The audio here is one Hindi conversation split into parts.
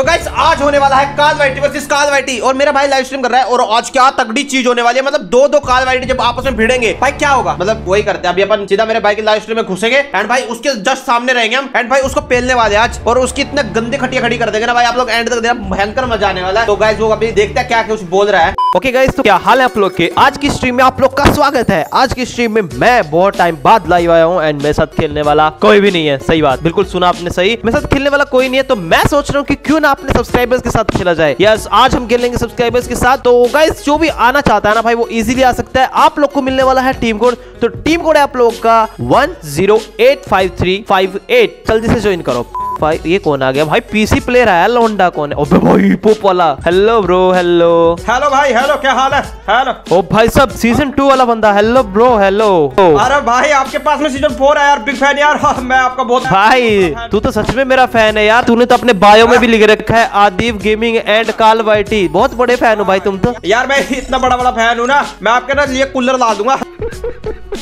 तो गाइस आज होने वाला है काल वाइटी वर्सेस काल वाइटी और मेरा भाई लाइव स्ट्रीम कर रहा है और आज क्या तगड़ी चीज़ होने वाली है। मतलब दो दो काल वाइटी जब आपस में भिड़ेंगे, भाई क्या होगा? मतलब वही करते हैं। अभी अपन सीधा मेरे भाई के लाइव स्ट्रीम में घुसेंगे एंड भाई उसके जस्ट सामने रहेंगे हम एंड भाई उसको पेलने वाले आज। और उसकी इतने गंदे खटिया खड़ी कर देंगे ना भाई, आप लोग एंड तक देना भयंकर मज़ा आने वाला है। तो गाइस वो अभी देखते हैं क्या कुछ बोल रहा है। ओके गाइस तो क्या हाल है आप लोग के? आज की स्ट्रीम में आप लोग का स्वागत है। आज की स्ट्रीम में मैं बहुत टाइम बाद लाइव आया हूँ एंड मेरे साथ खेलने वाला कोई भी नहीं है। सही बात, बिल्कुल सुना आपने सही। मेरे साथ खेलने वाला कोई नहीं है तो मैं सोच रहा हूँ कि क्यों ना अपने सब्सक्राइबर्स के साथ खेला जाए। यस आज हम खेलेंगे सब्सक्राइबर्स के साथ। तो गाइस जो भी आना चाहता है ना भाई, वो इजिली आ सकता है। आप लोग को मिलने वाला है टीम कोड तो टीम कोड है आप लोग का वन जल्दी से ज्वाइन करो। भाई ये कौन आ गया? भाई पीसी प्लेयर आया लोंडा कौन है? ओबे भाई पोप वाला। हेलो ब्रो हेलो हेलो भाई हेलो क्या हाल है? हेलो ओ भाई सब सीज़न टू वाला बंदा। हेलो ब्रो हेलो अरे भाई आपके पास में सीज़न फोर है यार बिग फ़ैन यार। मैं आपका बहुत भाई तू तो सच में मेरा फ़ैन है यार। तूने तो अपने बायो में भी लिख रखा है आदिव गेमिंग एंड काल वाइटी बहुत बड़े फ़ैन हो भाई तुम तो। यार मैं इतना बड़ा बड़ा फ़ैन हूँ ना मैं आपके ना लिए कूलर ला दूँगा।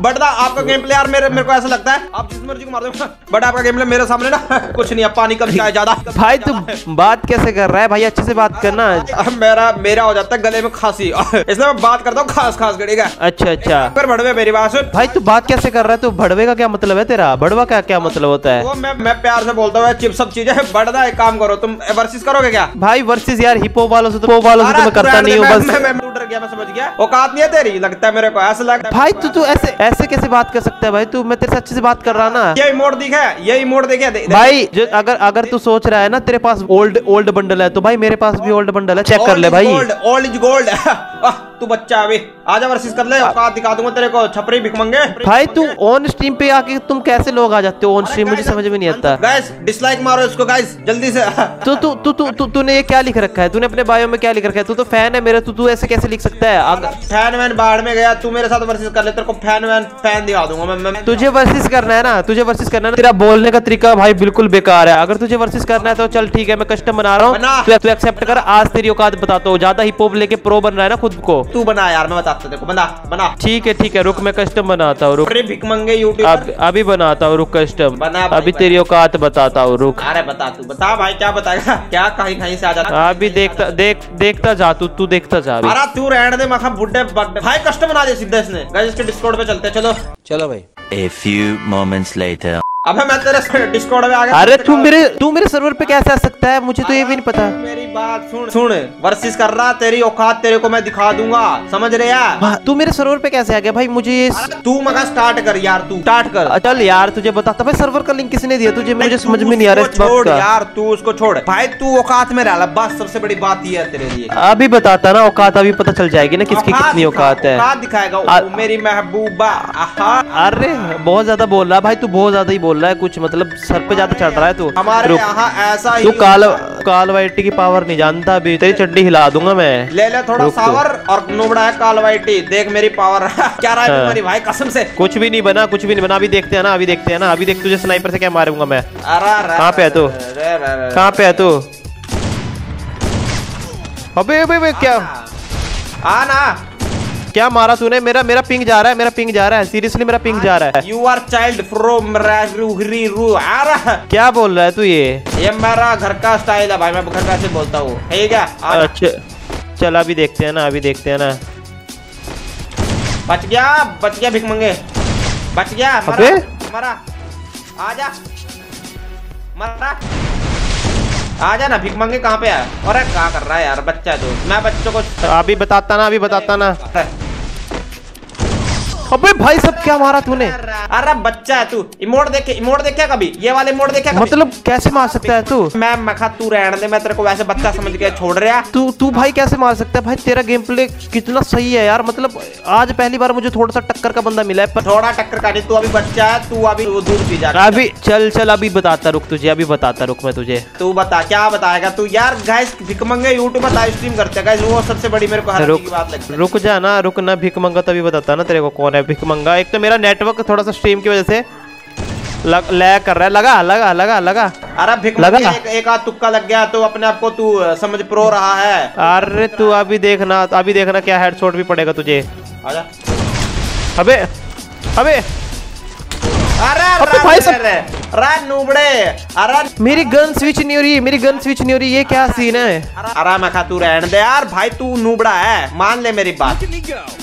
बट ना आपका गेम प्ले यार मेरे मेरे को ऐसा लगता है। आप जिस मर्ज़ी को मार दो। बट आपका गेम प्ले मेरे सामने ना कुछ नहीं है पानी कम है ज़्यादा भाई तू बात कैसे कर रहा है? भाई अच्छे से बात करना। मेरा मेरा हो जाता है गले में खांसी। इसलिए मैं बात करता हूँ खास खास करेगा अच्छा अच्छा। फिर बढ़वे मेरी बात सुन। भाई तू बात कैसे कर रहा है? तू भड़वे का क्या मतलब है तेरा? भड़वा का क्या मतलब होता है? मैं मैं प्यार से बोलता हूँ चिप सब चीज़ें बढ़ना एक काम करो तुम वर्सेस करोगे क्या? भाई वर्सेस यार हिपो वालों से तो वालों से तो मैं करता नहीं हूँ बस। मैं मैं मैं गया मैं समझ गया। औकात नहीं है तेरी? लगता है मेरे को ऐसा लगता है भाई तू तू ऐसे ऐसे कैसे बात कर सकता है भाई? तू मैं तेरे से अच्छे से बात कर रहा ना। यही मोड़ दिखा यही मोड़ दिखे दे- भाई जो अगर अगर तू सोच रहा है ना तेरे पास ओल्ड ओल्ड बंडल है तो भाई मेरे पास भी ओल्ड बंडल है चेक कर ले भाई। Old gold. आह, तू बच्चा अभी आजा वर्सेस कर ले दिखा दूँगा तेरे को छपरी भिख मंगे भाई तू ऑन स्ट्रीम पे आके तुम कैसे लोग आ जाते हो? ऑन स्ट्रीम मुझे समझ में नहीं आता। गाइस डिसलाइक मारो इसको गाइस जल्दी से। तो तू तू तू तू तूने ये क्या लिख रखा है? तूने अपने बायो में क्या लिख रखा है? तू तो फ़ैन है मेरा तू तू ऐसे कैसे लिख सकता है? फ़ैन वैन बाहर में गया तू मेरे साथ वर्सेस कर ले तेरे को फ़ैन वैन फ़ैन दिखा दूँगा मैं मैं तुझे वर्सेस करना है ना? तुझे वर्सेस करना है तेरा बोलने का तरीका भाई बिल्कुल बेकार है। अगर तुझे वर्सेस करना है तो चल ठीक है मैं कस्टम बना रहा हूँ। तू एक्सेप्ट कर आज तेरी औकात बताता हूँ। ज़्यादा हिप हॉप लेके प्रो बन रहा है ना खुद को। तू बना यार मैं बताता तेरे को बना बना। ठीक है ठीक है रुक मैं कस्टम बनाता हूँ रुक। अरे भिख मंगे यूट्यूब अभी बनाता हूँ रुक कस्टम बना अभी तेरी औकात बताता हूँ रुक। अरे बता तू बता भाई क्या बताएगा? क्या कहीं कहीं से आ जाता? अभी देखता देख देखता जा तू तू देखता जा अरे तू रहने दे मखा बुड्ढे भाई कस्टम बना दिया सीधा इसने। गाइस इसके डिस्कॉर्ड पे चलते हैं चलो। चलो भाई। A few moments later. अबे मैं तेरे डिस्कॉर्ड में आ गया। अरे तू मेरे तू मेरे सर्वर पे कैसे आ सकता है? मुझे तो ये भी नहीं पता। मेरी बात सुन सुन। वर्सेस कर रहा तेरी औकात तेरे को मैं दिखा दूँगा। समझ रहे यार तू मेरे सर्वर पे कैसे आ गया? भाई मुझे ये तू मगा स्टार्ट कर यार तू। स्टार्ट कर। चल यार तुझे बताता भाई सर्वर का लिंक किसने दिया? तुझे मुझे समझ में नहीं आ रहा छोड़ यार तू उसको छोड़। भाई तू औकात में रह बस सबसे बड़ी बात ये है तेरे लिए। अभी बताता ना औकात अभी पता चल जाएगी ना किसकी कितनी औकात है। दिखाएगा। मेरी महबूबा। अरे बहुत ज़्यादा बोल रहा है। भाई तू बहुत ज़्यादा ही बोल रहा है कुछ मतलब सर पे ज़्यादा चढ़ रहा है तू। हमारे यहाँ ऐसा ही तू काल काल वाइटी की पावर नहीं जानता अभी तेरी चड्डी हिला दूँगा मैं। ले ले थोड़ा सावर और नुबड़ा है काल वाइटी देख मेरी पावर क्या रहा है। तुम्हारी भाई कसम से? कुछ भी नहीं बना कुछ भी नहीं बना अभी देखते हैं ना अभी देखते हैं ना अभी देख तुझे स्नाइपर से क्या मारूँगा मैं। कहाँ पे है तू? कहाँ पे है तू? अबे अबे अबे क्या? आ ना क्या मारा तूने? मेरा मेरा पिंग जा रहा है मेरा पिंग जा रहा है। सीरियसली मेरा पिंग जा रहा है। You are child from Rohri रू आ रहा क्या बोल रहा है तू ये? ये मेरा घर का स्टाइल है भाई मैं घर का ऐसे बोलता हूँ। ठीक है अच्छा। चल अभी देखते हैं ना अभी देखते हैं ना। बच गया बच गया भिख मंगे। बच गया मरा? मरा। आजा मरा। आजा ना भिख मांगे कहाँ पे है? अरे क्या कर रहा है यार बच्चा तो मैं बच्चों को अभी बताता ना अभी बताता ना। अबे भाई सब क्या मारा तूने? अरे बच्चा है तू। इमोट देखे इमोट देखा कभी? ये वाले इमोट देखा कभी? मतलब कैसे मार सकता है तू? मैं मखा तू रहने दे मैं तेरे को वैसे बच्चा समझ के छोड़ रहा। तू तू भाई कैसे मार सकता है? भाई तेरा गेम प्ले कितना सही है यार। मतलब आज पहली बार मुझे थोड़ा सा टक्कर का बंदा मिला है पर थोड़ा टक्कर का नहीं तू अभी बच्चा है तू अभी दूर पी जा। अभी चल चल अभी बताता रुक तुझे अभी बताता रुक मैं तुझे। तू बता क्या बताएगा तू? यार गाइस भिकमंगे यूट्यूब पर लाइव स्ट्रीम करते हैं। गाइस वो सबसे बड़ी मेरे को रुक बात लगती है। रुक जा ना रुक ना भिक मंगा तभी बताता ना तेरे को कौन है भिक मंगा। एक तो मेरा नेटवर्क थोड़ा सा स्ट्रीम की वजह से लग, लैग कर रहा है। लगा लगा लगा लगा। अरे भिक लगा? एक, एक आध तुक्का लग गया तो अपने आप को तू समझ प्रो रहा है। अरे तू अभी देखना अभी देखना क्या हेडशॉट भी पड़ेगा तुझे। आजा। अबे अबे। अरे अबे अरे, भाई अरे, सब- अरे, अरे नूबड़े अरे मेरी गन स्विच नहीं हो रही मेरी गन स्विच नहीं हो रही ये क्या सीन है? अरे मैं खा तू रहने दे यार भाई तू नूबड़ा है मान ले मेरी बात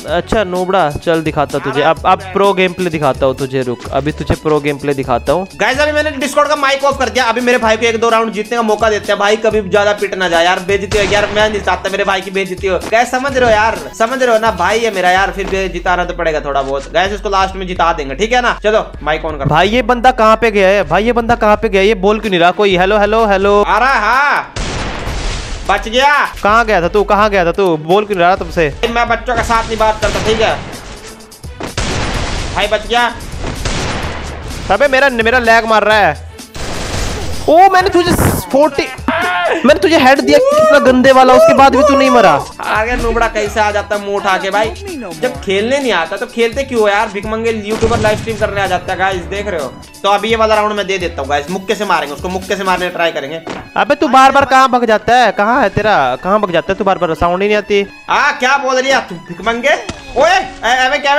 अच्छा नोबड़ा चल दिखाता तुझे। अब अब प्रो गेम प्ले दिखाता हूँ तुझे रुक। अभी तुझे प्रो गेम प्ले दिखाता हूँ। गाइस अभी मैंने डिस्कॉर्ड का माइक ऑफ़ कर दिया। अभी मेरे भाई को एक दो राउंड जीतने का मौका देते हैं। भाई कभी ज़्यादा पिट ना जाए। यार बेइज्जती हो यार मैं नहीं चाहता मेरे भाई की बेइज्जती हो। गैस समझ रहे हो यार? समझ रहे हो ना? भाई है मेरा यार फिर जिताना तो पड़ेगा थोड़ा बहुत। गैस इसको लास्ट में जिता देंगे। ठीक है ना? चलो माइक ऑन कर। भाई ये बंदा कहाँ पे गया है? भाई ये बंदा कहाँ पे गया? ये बोल क्यों नहीं रहा कोई? हेलो हेलो हेलो अरे हाँ बच गया। कहाँ गया था तू? कहाँ गया था तू? बोल क्यों नहीं रहा तुमसे? मैं बच्चों के साथ नहीं बात करता ठीक है? भाई बच गया। अबे मेरा मेरा लैग मार रहा है। ओ मैंने तुझे फोर्टी। मैंने तुझे हेड दिया कितना गंदे वाला उसके बाद भी तू नहीं मरा। आगे नुबड़ा कैसे आ जाता है मुँह उठा के भाई? जब खेलने नहीं आता तो खेलते क्यों हो यार? भिक मंगे यूट्यूबर लाइव स्ट्रीम करने आ जाता है गाइस देख रहे हो? तो अभी ये वाला राउंड मैं दे देता हूँ गाइस मुक्के से मारेंगे उसको मुक्के से मारने ट्राई करेंगे। अबे तू बार बार कहाँ भग जाता है? कहाँ है तेरा? कहाँ भग जाता है तू बार बार साउंड ही नहीं आती। आ क्या बोल रही है? तू भिक मंगे? ओए क्या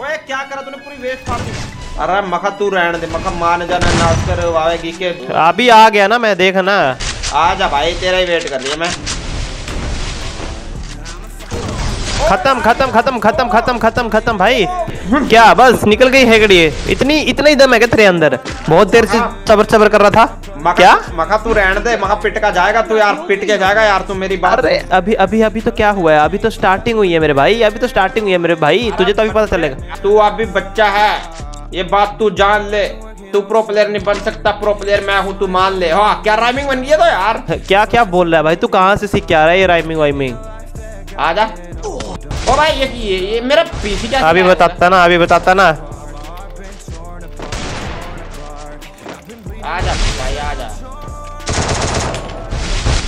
ओए क्या करा तूने? पूरी वेस्ट फाड़ दी। अरे मखा तू रहने दे मखा मान जाना नाच कर आवेगी के? अभी आ गया ना मैं देख ना आ जा भाई तेरा ही वेट कर लिया मैं। खत्म खत्म खत्म खत्म खत्म खत्म खत्म भाई। क्या बस निकल गई हेगड़ी। इतनी इतना ही दम है क्या तेरे अंदर? बहुत देर से सबर सबर कर रहा था। मखा क्या? मखा तू रहने दे मखा पिट का जाएगा तू यार पिट के जाएगा यार तू मेरी बात। अरे अभी अभी अभी तो क्या हुआ है? अभी तो स्टार्टिंग हुई है मेरे भाई अभी तो स्टार्टिंग हुई है मेरे भाई तुझे तो अभी पता चलेगा। तू अभी बच्चा है। ये बात तू जान ले। तू प्रो प्लेयर नहीं बन सकता प्रो प्लेयर मैं हूँ तू मान ले। हाँ क्या राइमिंग बन है तो यार? क्या क्या बोल रहा है भाई? तू कहाँ से सीख के आ रहा है ये राइमिंग वाइमिंग आजा। ओ भाई ये ये, ये मेरा पीसी क्या अभी बताता ना अभी बताता ना। आजा भाई आजा।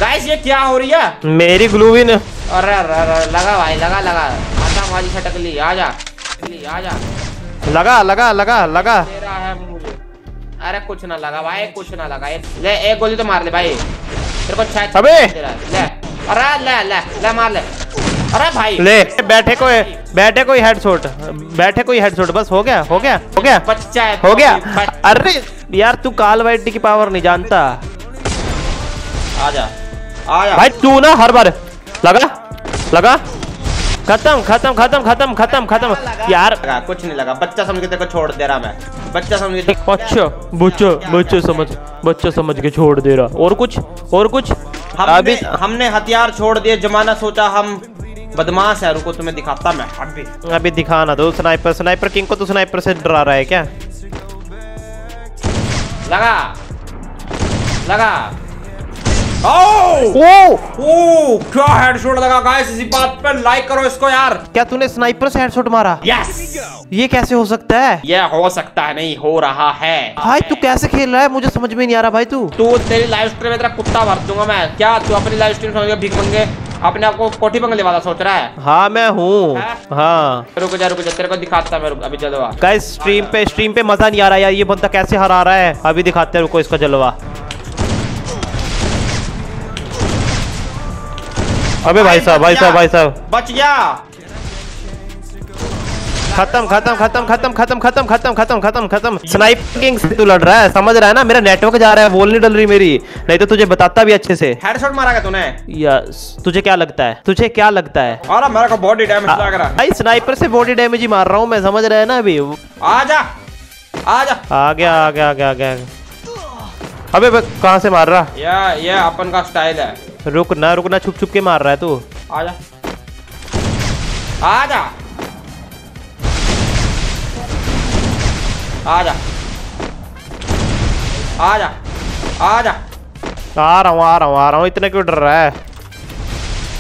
गाइस ये क्या हो रही है? मेरी ग्लूविन अरे अरे अरे लगा भाई लगा लगा। आता माजी छटक ली। आजा। ली आजा। लगा लगा लगा लगा। अरे कुछ ना लगा भाई कुछ ना लगा। ये- ले एक गोली तो मार ले भाई। तेरे को शायद अबे! ले अरे ले ले ले मार ले। अरे भाई। ले बैठे कोई बैठे कोई हेडशॉट बैठे कोई हेडशॉट बस हो गया हो गया हो गया। बच्चा है हो गया। अरे यार तू काल वाइट की पावर नहीं जानता। आजा आजा। भाई तू ना हर बार लगा लगा। खत्म खत्म खत्म खत्म खत्म खत्म। यार। लगा कुछ नहीं लगा। बच्चा समझ के तेरे को छोड़ दे रहा मैं। बच्चा समझ के अच्छा बच्चा बच्चा समझ बच्चा समझ के छोड़ दे रहा। और कुछ और कुछ? हमने अभी हमने हथियार छोड़ दिए जमाना सोचा हम बदमाश है रुको तुम्हें दिखाता मैं। अभी। अभी दिखाना दो स्नाइपर स्नाइपर किंग को तू स्नाइपर से डरा रहा है क्या? लगा। लगा। ओ ओ क्या हेडशॉट लगा गाइस इसी बात पे लाइक करो इसको यार। क्या तूने स्नाइपर से हेडशॉट मारा? यस ये कैसे हो सकता है? ये हो सकता है नहीं हो रहा है। भाई तू कैसे खेल रहा है? मुझे समझ में नहीं आ रहा भाई तू। तू तेरी लाइव स्ट्रीम में तेरा कुत्ता भर दूँगा मैं। क्या तू अपनी लाइव स्ट्रीम समझ भीख मंगे? अपने आप को कोठी बंगले वाला सोच रहा है? हाँ मैं हूँ। हाँ? हाँ। रुक जा रुक जा तेरे को दिखाता मैं अभी जलवा। गाइस स्ट्रीम पे स्ट्रीम पे मज़ा नहीं आ रहा यार ये बंदा कैसे हरा रहा है? अभी दिखाते हैं रुको इसका जलवा। अबे भाई साहब भाई साहब भाई साहब। बच गया। खत्म खत्म खत्म खत्म खत्म खत्म खत्म खत्म खत्म खत्म। स्नाइपिंग से तू लड़ रहा है समझ रहा है ना? मेरा नेटवर्क जा रहा है वॉल नहीं डल रही मेरी। नहीं तो तुझे बताता भी अच्छे से। हेडशॉट मारा क्या तूने? यस तुझे क्या लगता है? तुझे क्या लगता है? और मेरे को बॉडी डैमेज लग रहा है। भाई स्नाइपर से बॉडी डैमेज ही मार रहा हूँ मैं समझ रहा है ना अभी? आजा आजा आ गया आ गया आ गया आ गया। अबे कहाँ से मार रहा? ये ये अपन का स्टाइल है। रुक ना रुक ना छुप छुप के मार रहा है तू। आजा। आजा। आजा। आजा। आजा। आ रहा हूँ आ रहा हूँ आ रहा हूँ। इतना क्यों डर रहा है?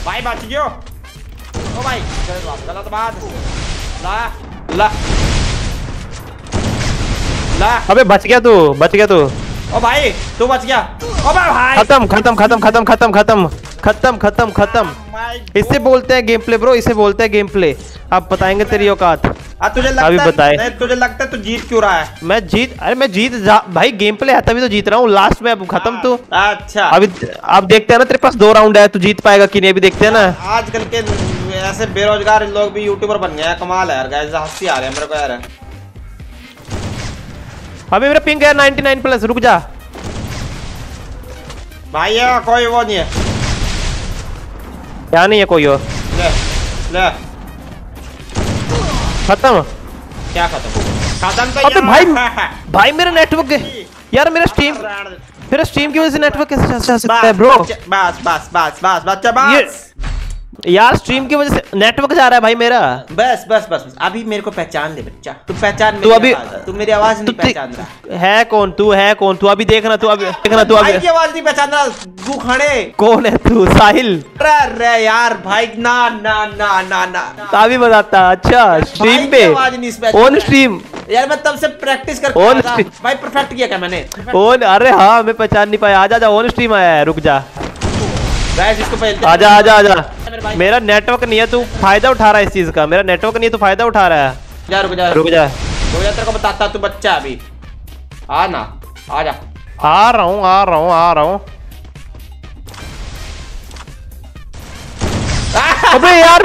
भाई बच गयो। ओ भाई गलत बात बात। ला ला। ला। अबे बच गया तू बच गया तू। ओ भाई तू बच गया। खत्म खत्म खत्म खत्म खत्म खत्म खत्म खत्म खत्म। इसे बोलते हैं गेम प्ले ब्रो इसे बोलते हैं गेम प्ले अब बताएँगे तेरी औकात। तुझे लगता अभी बताए। तुझे लगता है तू जीत क्यों रहा है? मैं जीत अरे मैं जीत भाई गेम प्ले है तभी तो जीत रहा हूँ। लास्ट में अब खत्म तू। अच्छा। अभी अब देखते हैं ना तेरे पास दो राउंड है तू जीत पाएगा कि नहीं अभी देखते हैं ना। आजकल के ऐसे बेरोजगार लोग भी यूट्यूबर बन गए कमाल है यार हँसी आ रही है मेरे को यार। अभी मेरा पिंक है 99 प्लस रुक जा। भाई है कोई वो नहीं है। क्या नहीं है कोई और? ले ले। खत्म? क्या खत्म? खत्म तो अबे भाई। भाई मेरा नेटवर्क यार मेरा स्ट्रीम मेरा स्ट्रीम की वजह से नेटवर्क कैसे जा सकता है ब्रो बस बस बस बस बस बस यार स्ट्रीम की वजह से नेटवर्क जा रहा है भाई मेरा। बस बस बस बस। अभी मेरे को पहचान ले बच्चा। तू पहचान तू अभी तू मेरी आवाज़ नहीं पहचान रहा। है कौन तू? है कौन तू? अभी देखना तू अभी देखना तू अभी की आवाज़ नहीं पहचान रहा। तू खड़े। कौन है तू? साहिल। अरे यार भाई ना ना ना ना ना। अभी बताता अच्छा स्ट्रीम पे। ऑन स्ट्रीम यार मैं तब से प्रैक्टिस कर था। भाई परफेक्ट किया क्या मैंने? ऑन अरे हाँ मैं पहचान नहीं पाया। आजा आजा ऑन स्ट्रीम आया है रुक जा। गाइस इसको पहले आजा आजा आजा मेरे भाई। मेरा नेटवर्क नहीं है तू फ़ायदा उठा रहा है इस चीज़ का। मेरा नेटवर्क नहीं है तू फ़ायदा उठा रहा है। जा रुक जा। रुक जा। रुक जा तेरे को बताता तू बच्चा अभी। आ ना आ जा। आ रहा हूँ आ रहा हूँ आ रहा हूँ। अबे यार!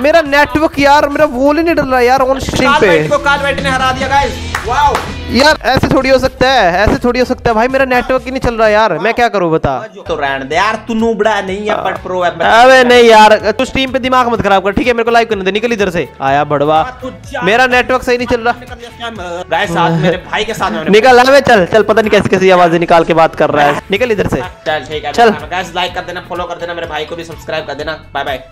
मेरा नेटवर्क यार मेरा वोल ही नहीं डल रहा यार ऑन स्ट्रीम पे। को काल बैठ ने हरा दिया गाइस वाओ यार ऐसे थोड़ी हो सकता है ऐसे थोड़ी हो सकता है। भाई मेरा नेटवर्क ही नहीं चल रहा यार। मैं क्या करूँ बता। तो रहने दे यार तू नूबड़ा नहीं है बट प्रो है अबे नहीं यार तू स्ट्रीम पे दिमाग मत खराब कर ठीक है? मेरे को लाइव करने दे निकल इधर से। आया बड़वा। मेरा नेटवर्क सही नहीं चल रहा। गाइस साथ मेरे भाई के साथ में निकल अबे चल चल पता नहीं कैसी कैसी आवाज़ें निकाल के बात कर रहा है। निकल इधर से। चल ठीक है चल। गाइस लाइक कर देना फॉलो कर देना मेरे भाई को भी सब्सक्राइब कर देना। Bye bye